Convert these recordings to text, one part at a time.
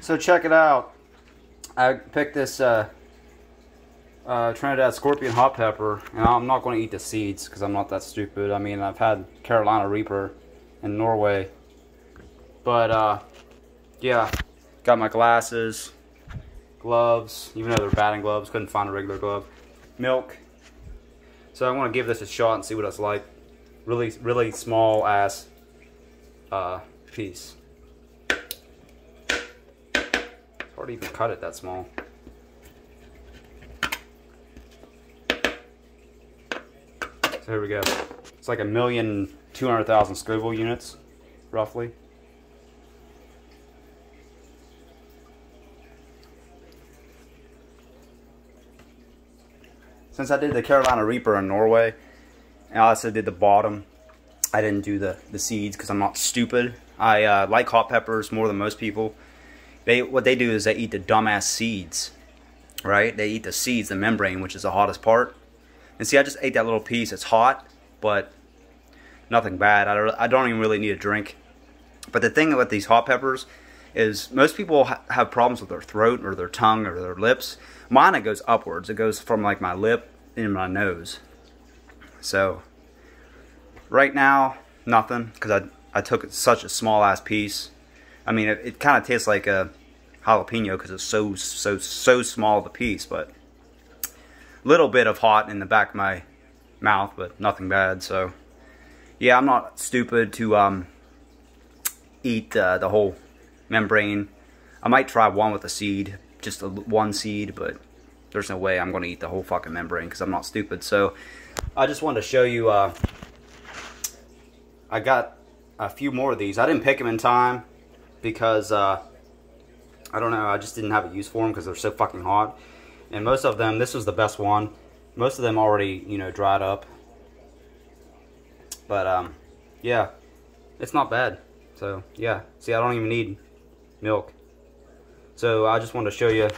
So check it out. I picked this uh, uh, Trinidad Scorpion hot pepper, and I'm not going to eat the seeds because I'm not that stupid. I mean, I've had Carolina Reaper in Norway, but uh, yeah, got my glasses, gloves, even though they're batting gloves, couldn't find a regular glove, milk. So I want to give this a shot and see what it's like. Really, really small ass uh, piece. Hard to even cut it that small. So here we go. It's like a million two hundred thousand Scoville units, roughly. Since I did the Carolina Reaper in Norway, I also did the bottom. I didn't do the, the seeds because I'm not stupid. I uh, like hot peppers more than most people. They What they do is they eat the dumbass seeds, right? They eat the seeds, the membrane, which is the hottest part. And see, I just ate that little piece. It's hot, but nothing bad. I don't, I don't even really need a drink. But the thing with these hot peppers is most people ha have problems with their throat or their tongue or their lips. Mine, it goes upwards. It goes from like my lip in my nose. So right now, nothing because I, I took such a small ass piece. I mean, it, it kind of tastes like a jalapeno because it's so, so, so small of a piece, but little bit of hot in the back of my mouth, but nothing bad. So, yeah, I'm not stupid to um, eat uh, the whole membrane. I might try one with a seed, just a, one seed, but there's no way I'm going to eat the whole fucking membrane because I'm not stupid. So, I just wanted to show you. Uh, I got a few more of these. I didn't pick them in time because uh, I don't know. I just didn't have a use for them because they're so fucking hot. And most of them, this was the best one. Most of them already, you know, dried up. But um, yeah, it's not bad. So yeah, see, I don't even need milk. So I just wanted to show you.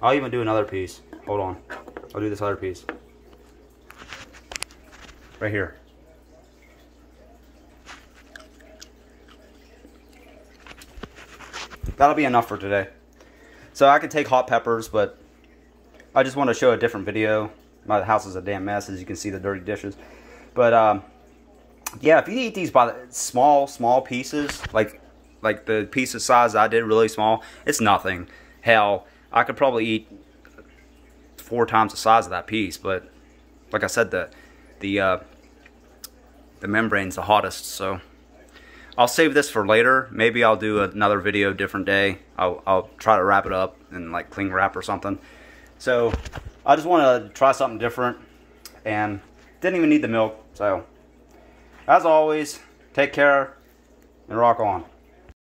I'll even do another piece. Hold on. I'll do this other piece. Right here. That'll be enough for today. So I could take hot peppers, but I just want to show a different video. My house is a damn mess, as you can see the dirty dishes. But um, yeah, if you eat these by the small, small pieces, like like the piece of size I did, really small, it's nothing. Hell, I could probably eat four times the size of that piece. But like I said, the the uh, the membrane's the hottest, so. I'll save this for later. Maybe I'll do another video different day. I'll, I'll try to wrap it up and like cling wrap or something. So I just want to try something different and didn't even need the milk. So as always, take care and rock on.